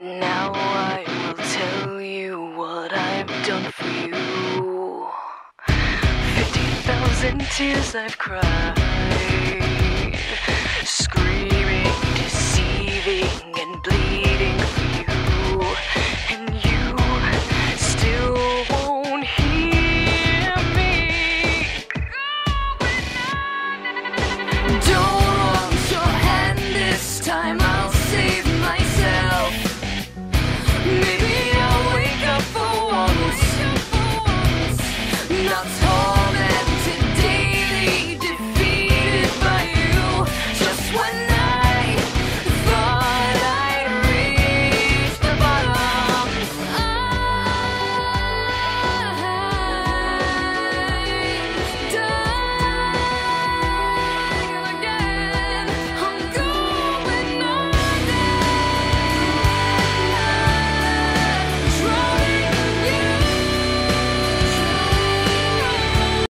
Now I will tell you what I've done for you. Fifteen thousand tears I've cried, not